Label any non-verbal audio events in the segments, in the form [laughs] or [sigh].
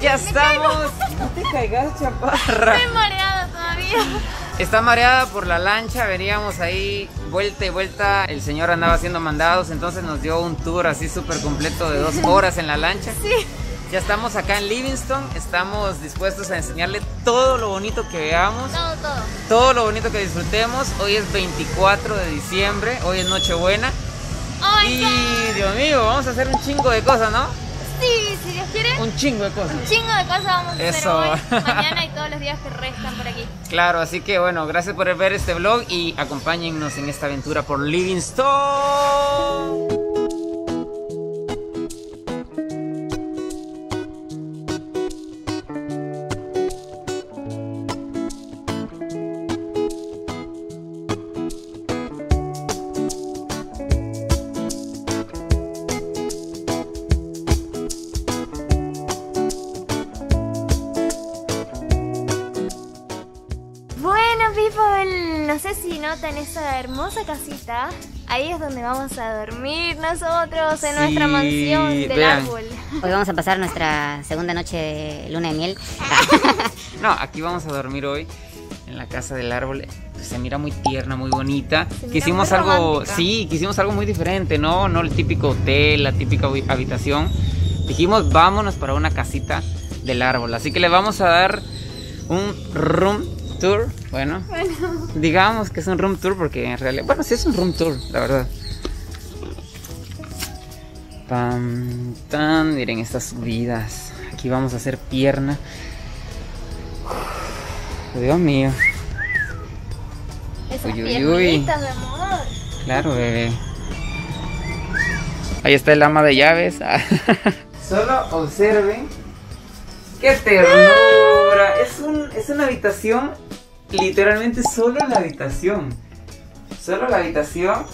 estamos. No te caigas, chaparra. Estoy mareada todavía. Está mareada por la lancha, veníamos ahí vuelta y vuelta. El señor andaba haciendo mandados, entonces nos dio un tour así súper completo de dos horas en la lancha. Sí. Ya estamos acá en Livingston, estamos dispuestos a enseñarle todo lo bonito que veamos, Todo, todo. todo lo bonito que disfrutemos. Hoy es 24 de diciembre, hoy es Nochebuena. Oh Y. Dios mío, vamos a hacer un chingo de cosas, ¿no? Sí, si Dios quiere. Un chingo de cosas. Un chingo de cosas vamos a hacer Eso. hoy, [laughs] mañana y todos los días que restan por aquí. Claro, así que bueno, gracias por ver este vlog y acompáñennos en esta aventura por Livingston. Notan esa hermosa casita. Ahí es donde vamos a dormir nosotros, en Sí, nuestra mansión del vean. árbol. Hoy vamos a pasar nuestra segunda noche de luna de miel. [laughs] No, aquí vamos a dormir hoy en la casa del árbol. Se mira muy tierna, muy bonita. Quisimos muy algo, romántica. sí, quisimos algo muy diferente, ¿no? No el típico hotel, la típica habi- habitación. Dijimos, vámonos para una casita del árbol. Así que le vamos a dar un room tour. Bueno, digamos que es un room tour porque en realidad, bueno, sí es un room tour, la verdad. Pam, tan, miren estas subidas. Aquí vamos a hacer pierna. Dios mío. Esas Uy, uy, amor. Claro, bebé. Ahí está el ama de llaves. [laughs] Solo observen. ¡Qué ternura! Es, un, es una habitación, literalmente solo la habitación. Solo la habitación.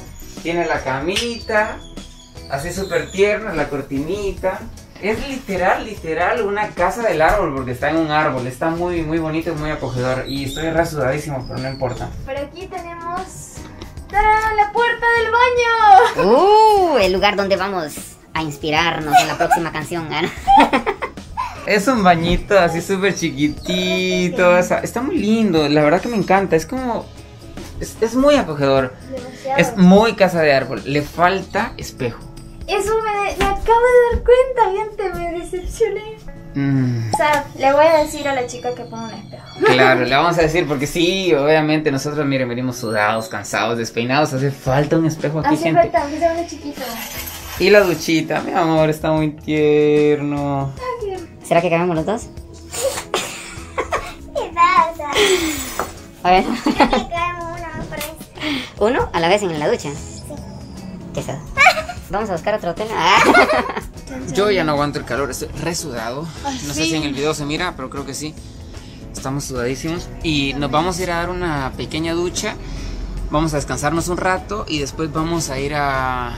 Tiene la camita, así súper tierna, la cortinita. Es literal, literal una casa del árbol porque está en un árbol. Está muy, muy bonito y muy acogedor. Y estoy rasudadísimo, pero no importa. Por aquí tenemos ¡tarán! la puerta del baño. ¡Uh! El lugar donde vamos a inspirarnos en la próxima canción. ¿eh? [laughs] Es un bañito así súper chiquitito. o sea, está muy lindo. La verdad que me encanta. Es como. Es, es muy acogedor. Demasiado. Es muy casa de árbol. Le falta espejo. Eso me, me acabo de dar cuenta, gente, me decepcioné. Mm, O sea, le voy a decir a la chica que ponga un espejo. claro, le [laughs] vamos a decir porque sí, obviamente nosotros, miren, venimos sudados, cansados, despeinados. Hace falta un espejo aquí, Hace gente. falta, aunque sea uno chiquito. Y la duchita, mi amor, está muy tierno. ¿Será que cabemos los dos? [laughs] ¿Qué pasa? A [laughs] ver. Que caemos uno, me parece. ¿Uno a la vez en la ducha? ¿Qué es [laughs] eso? Vamos a buscar otro hotel. Yo ya no aguanto el calor, estoy resudado. Ay, no sé sí. si en el video se mira, pero creo que sí. Estamos sudadísimos. Y nos vamos a ir a dar una pequeña ducha. Vamos a descansarnos un rato y después vamos a ir a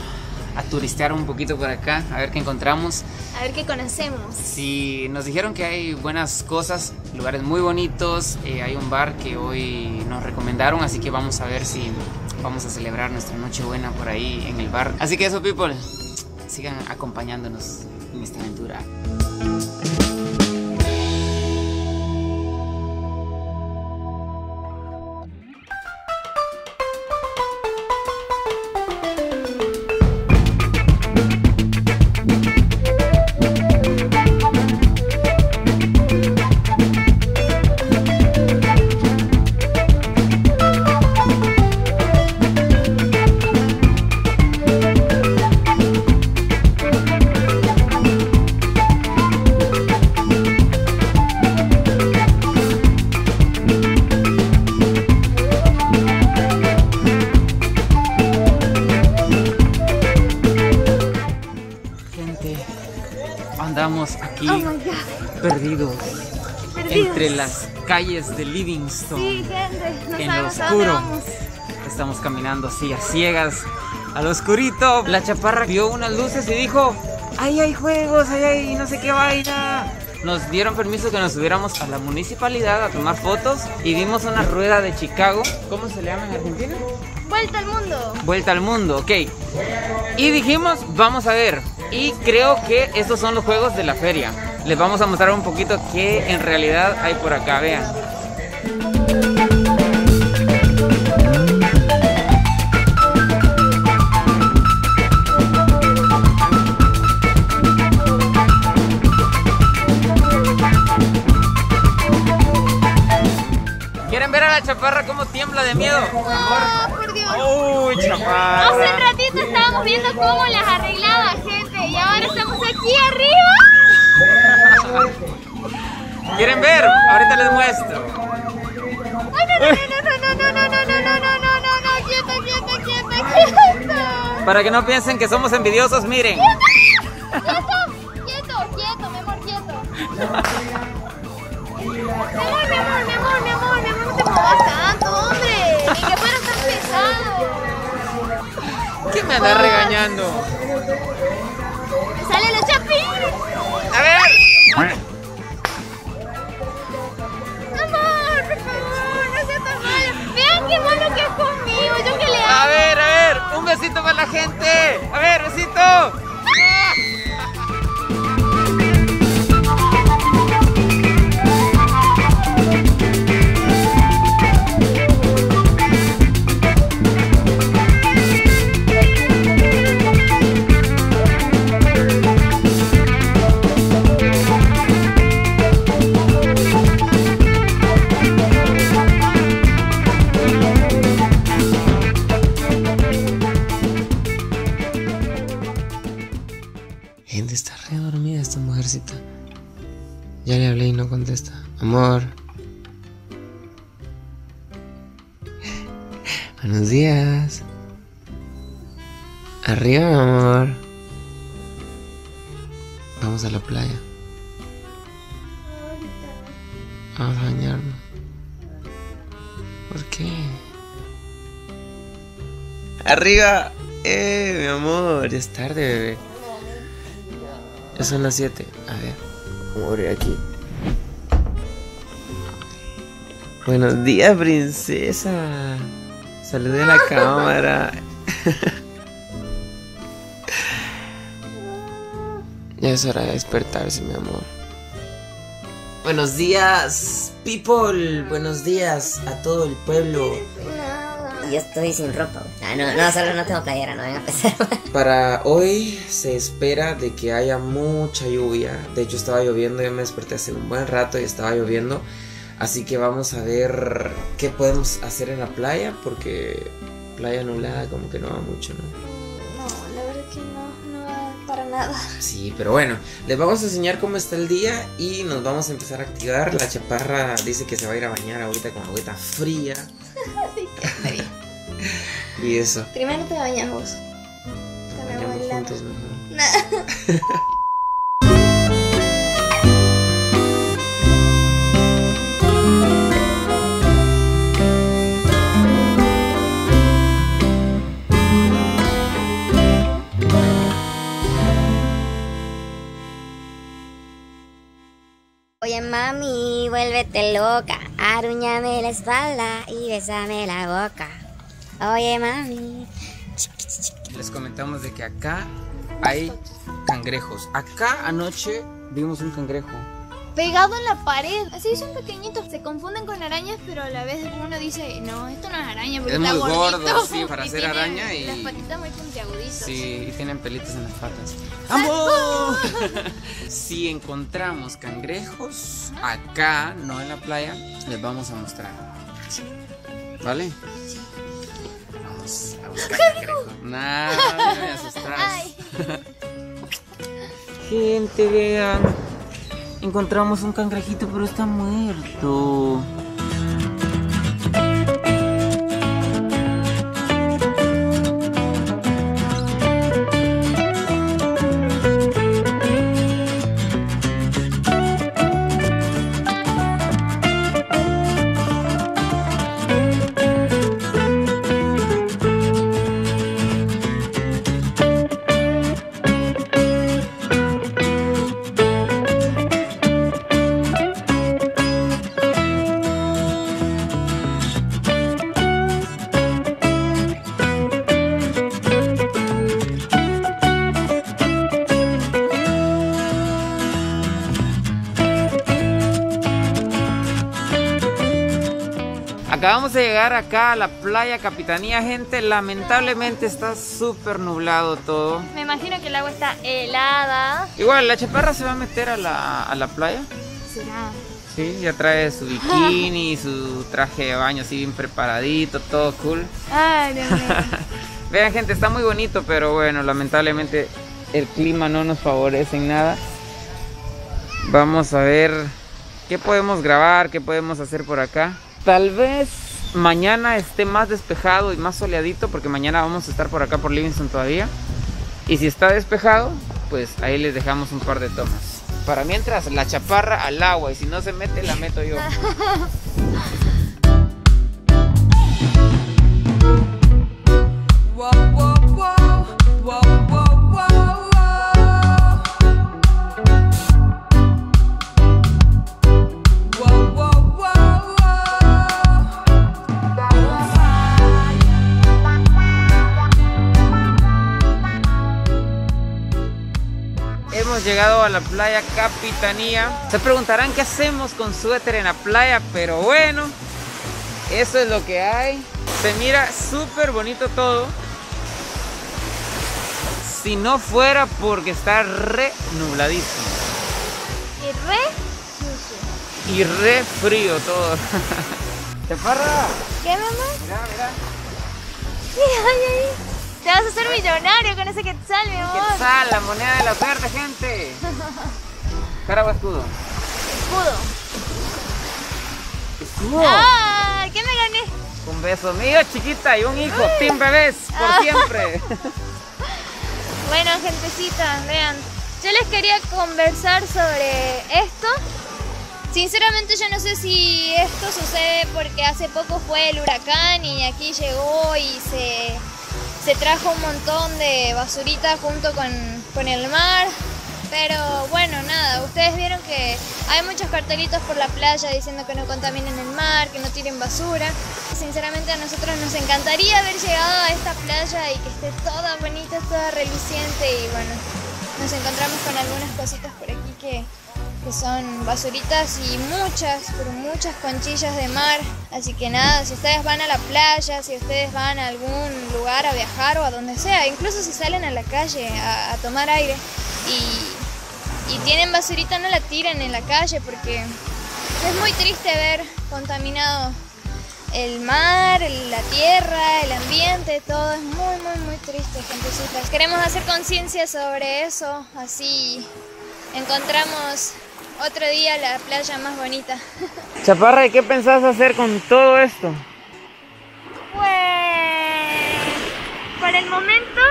turistear un poquito por acá, a ver qué encontramos. A ver qué conocemos. Si nos dijeron que hay buenas cosas, lugares muy bonitos, eh, hay un bar que hoy nos recomendaron, así que vamos a ver si vamos a celebrar nuestra Nochebuena por ahí en el bar. Así que eso, people, sigan acompañándonos en esta aventura. Las calles de Livingston. Sí, gente, no en lo oscuro. vamos. Estamos caminando así a ciegas, al oscurito. La chaparra vio unas luces y dijo, ahí hay juegos, ahí hay no sé qué vaina. Nos dieron permiso que nos subiéramos a la municipalidad a tomar fotos y vimos una rueda de Chicago. ¿Cómo se le llama en Argentina? Vuelta al mundo. Vuelta al mundo, ok. Y dijimos, vamos a ver. Y creo que estos son los juegos de la feria. Les vamos a mostrar un poquito qué en realidad hay por acá, vean. ¿Quieren ver a la chaparra cómo tiembla de miedo? ¡Ah, por Dios! Uy, chaparra. Hace un ratito estábamos viendo cómo las arreglaba gente y ahora estamos aquí arriba. Para que no piensen que somos envidiosos, miren. Quieto, quieto, quieto, mi amor, quieto. Mi amor, mi amor, mi amor, mi amor, mi no te muevas tanto, hombre. Ni que fuera tan pesado. ¿Quién me anda regañando? Besito para la gente. A ver, besito. No contesta. Amor. Buenos días. Arriba, mi amor. Vamos a la playa. Vamos a bañarnos. ¿Por qué? Arriba. Eh, mi amor. Ya es tarde, bebé. Ya son las 7. A ver, vamos a abrir aquí. Buenos días, princesa. Salude a la [laughs] cámara. ya es hora de despertarse, mi amor. Buenos días, people. Buenos días a todo el pueblo. Yo estoy sin ropa. Ah, no, no, solo no tengo playera, no venga a [laughs] empezar. Para hoy se espera de que haya mucha lluvia. De hecho estaba lloviendo, yo me desperté hace un buen rato y estaba lloviendo. Así que vamos a ver qué podemos hacer en la playa porque playa nublada como que no va mucho, ¿no? No, la verdad que no, no va para nada. Sí, pero bueno, les vamos a enseñar cómo está el día y nos vamos a empezar a activar. La chaparra dice que se va a ir a bañar ahorita con agüita fría. [laughs] [laughs] y eso. Primero te bañas vos. Nos bañamos juntos mejor. Oye, [laughs] vuélvete loca. Aruñame la espalda y besame la boca. Oye, mami. Les comentamos de que acá hay cangrejos. Acá anoche vimos un cangrejo. Pegado en la pared. Así son pequeñitos. Se confunden con arañas, pero a la vez uno dice, no, esto no es araña porque Es está muy gordito". gordo, sí, para [laughs] Y ser araña y- Las patitas muy puntiaguditas. Sí, y tienen pelitos en las patas. ¡Ambos! [laughs] si encontramos cangrejos acá, no en la playa, les vamos a mostrar. ¿Vale? Vamos a [laughs] buscar cangrejos. Nah, no me asustas. Ay. Gente, vean. Encontramos un cangrejito, pero está muerto. Acabamos de llegar acá a la playa Capitanía, gente. Lamentablemente está súper nublado todo. Me imagino que el agua está helada. Igual, la chaparra se va a meter a la, a la playa. Será. Sí, ya trae su bikini, [laughs] su traje de baño así bien preparadito, todo cool. Ay, Dios mío. [laughs] Vean gente, está muy bonito, pero bueno, lamentablemente el clima no nos favorece en nada. Vamos a ver qué podemos grabar, qué podemos hacer por acá. Tal vez mañana esté más despejado y más soleadito, porque mañana vamos a estar por acá por Livingston todavía. Y si está despejado, pues ahí les dejamos un par de tomas. Para mientras, la chaparra al agua, y si no se mete, la meto yo. [laughs] a la playa Capitanía. Se preguntarán qué hacemos con suéter en la playa, pero bueno, eso es lo que hay. Se mira súper bonito todo. Si no fuera porque está re nubladísimo Y re y re frío todo. [laughs] Chaparra, ¿Qué, mamá? mira, mira. Te vas a hacer millonario con ese quetzal, mi ¿Qué amor. tal? La moneda de la suerte, gente. [laughs] Cara o escudo. Escudo. Escudo. ¡Ah! ¿Qué me gané? Un beso mío, chiquita, y un hijo. Team bebés, por Ah. siempre. [laughs] [laughs] Bueno, gentecita, vean. Yo les quería conversar sobre esto. Sinceramente yo no sé si esto sucede porque hace poco fue el huracán y aquí llegó y se, se trajo un montón de basurita junto con, con el mar. Pero bueno, nada, ustedes vieron que hay muchos cartelitos por la playa diciendo que no contaminen el mar, que no tiren basura. Sinceramente a nosotros nos encantaría haber llegado a esta playa y que esté toda bonita, toda reluciente y bueno, nos encontramos con algunas cositas por aquí que, que son basuritas y muchas, pero muchas conchillas de mar. Así que nada, si ustedes van a la playa, si ustedes van a algún lugar a viajar o a donde sea, incluso si salen a la calle a, tomar aire y, tienen basurita, no la tiren en la calle porque es muy triste ver contaminado el mar, la tierra, el ambiente, todo es muy, muy, muy triste. Queremos hacer conciencia sobre eso, así encontramos otro día la playa más bonita. [laughs] Chaparra, ¿y qué pensás hacer con todo esto? Pues, por el momento,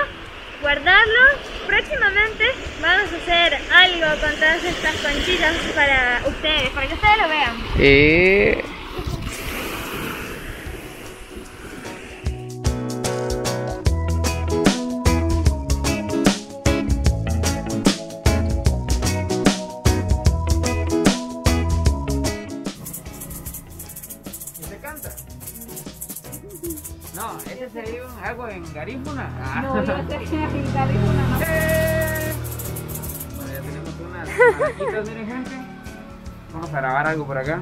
guardarlo. Próximamente vamos a hacer algo con todas estas conchillas para ustedes, para que ustedes lo vean. Eh, unas maraquitas, miren gente. Vamos a grabar algo por acá.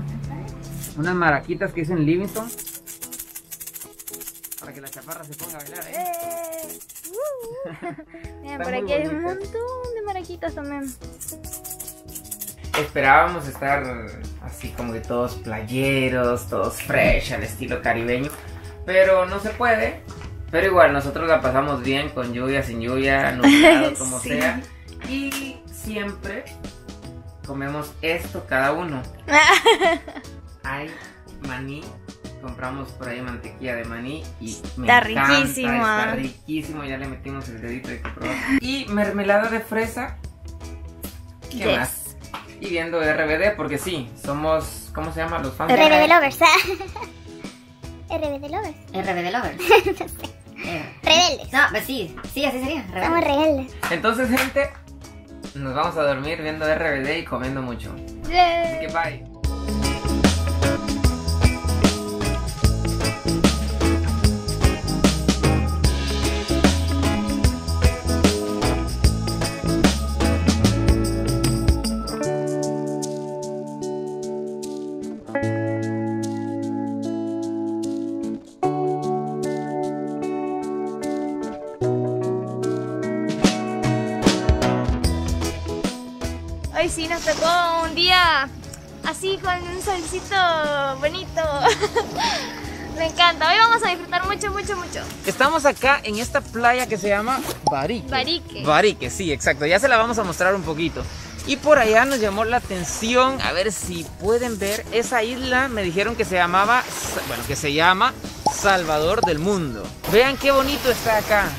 Unas maraquitas que dicen Livingston. Para que la chaparra se ponga a bailar, ¿eh? Eh, uh. Miren, por aquí hay un montón de maraquitas también. Esperábamos estar así como que todos playeros, todos fresh, al estilo caribeño. Pero no se puede. Pero igual, nosotros la pasamos bien con lluvia, sin lluvia, nublado, [laughs] como Sí. sea. Y siempre comemos esto cada uno. [laughs] Hay maní, compramos por ahí mantequilla de maní y me Está encanta, riquísimo, Está ah. riquísimo, ya le metimos el dedito de que probar. Y mermelada de fresa. ¿Qué Yes. más? Y viendo RBD, porque sí, somos, ¿cómo se llama? Los fans de RBD Lovers. [laughs] RBD Lovers. RBD Lover. [laughs] Rebeldes. No, pues sí, sí, así sería. Somos rebeldes. Entonces, gente, nos vamos a dormir viendo RBD y comiendo mucho. Así que bye. Hoy sí nos tocó un día así con un solcito bonito. [laughs] Me encanta. Hoy vamos a disfrutar mucho, mucho, mucho. Estamos acá en esta playa que se llama Barique. Barique. Barique, sí, exacto. Ya se la vamos a mostrar un poquito. Y por allá nos llamó la atención, a ver si pueden ver, esa isla me dijeron que se llamaba, bueno, que se llama Salvador del Mundo. Vean qué bonito está acá.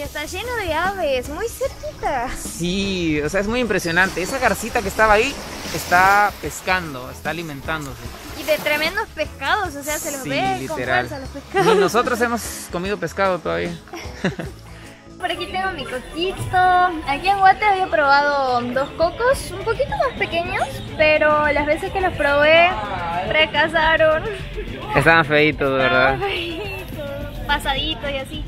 Está lleno de aves, muy cerquita. Sí, o sea, es muy impresionante. Esa garcita que estaba ahí está pescando, está alimentándose. Y de tremendos pescados, o sea, se los Sí, ve con literal. fuerza los Ni pescados. nosotros hemos comido pescado todavía. [laughs] Por aquí tengo mi coquito. Aquí en Guate había probado dos cocos, un poquito más pequeños, pero las veces que los probé fracasaron. Estaban feitos, verdad. Pasaditos y así.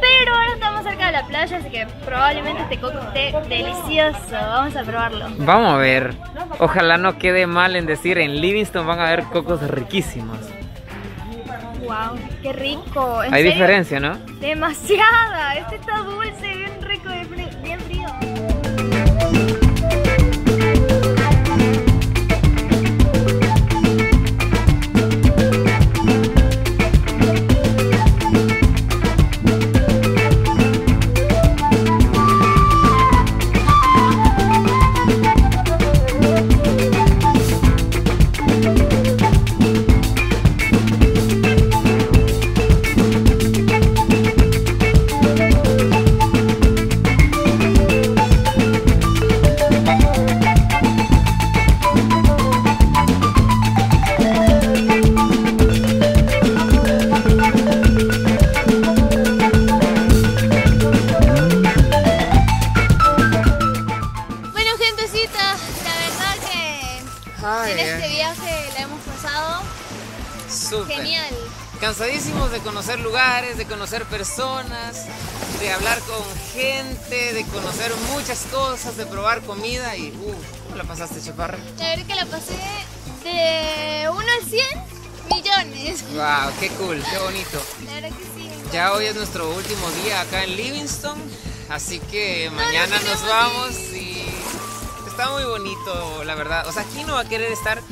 Pero ahora estamos cerca de la playa, así que probablemente este coco esté delicioso. Vamos a probarlo. Vamos a ver. Ojalá no quede mal en decir, en Livingston van a haber cocos riquísimos. Wow, qué rico. ¿En Hay serio? diferencia, ¿no? Demasiada. Este está dulce, bien rico, viaje la hemos pasado Súper. genial. Cansadísimos de conocer lugares, de conocer personas, de hablar con gente, de conocer muchas cosas, de probar comida y... Uh, ¿Cómo la pasaste, Chaparra? La verdad que la pasé de 1 a 100 millones. Wow, qué cool, qué bonito. La verdad que sí. Ya hoy es nuestro último día acá en Livingston, así que mañana nos vamos y está muy bonito, la verdad. O sea, ¿quién no va a querer estar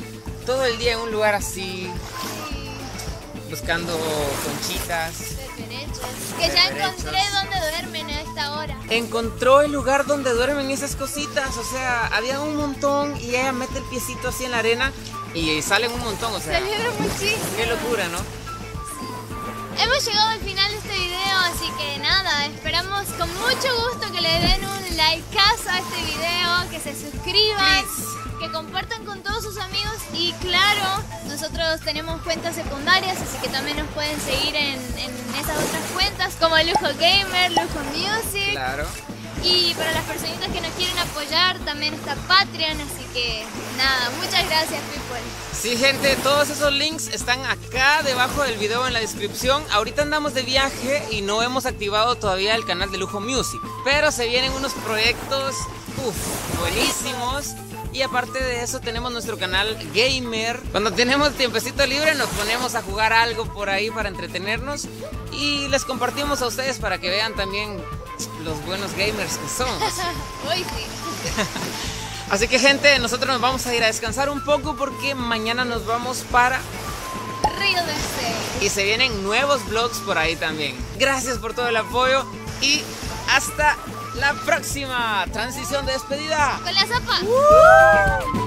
todo el día en un lugar así, buscando conchitas? Que ya encontré dónde duermen a esta hora. Encontró el lugar donde duermen esas cositas, o sea, había un montón y ella mete el piecito así en la arena y salen un montón, o sea, muchísimo. qué locura, ¿no? Hemos llegado al final de este video, así que nada, esperamos con mucho gusto que le den un likeazo a este video, que se suscriban, que compartan con todos sus amigos y claro, nosotros tenemos cuentas secundarias, así que también nos pueden seguir en, en esas otras cuentas como Lujo Gamer, Lujo Music Claro. y para las personitas que nos quieren apoyar también está Patreon, así que nada, muchas gracias people. Sí, gente, todos esos links están acá debajo del video en la descripción. Ahorita andamos de viaje y no hemos activado todavía el canal de Lujo Music, pero se vienen unos proyectos uf, buenísimos. Y aparte de eso tenemos nuestro canal gamer. Cuando tenemos tiempecito libre nos ponemos a jugar algo por ahí para entretenernos y les compartimos a ustedes para que vean también los buenos gamers que somos. [laughs] Hoy sí. [laughs] Así que gente, nosotros nos vamos a ir a descansar un poco porque mañana nos vamos para Río de y se vienen nuevos vlogs por ahí también. Gracias por todo el apoyo y hasta la próxima transición de despedida. Con la zapa.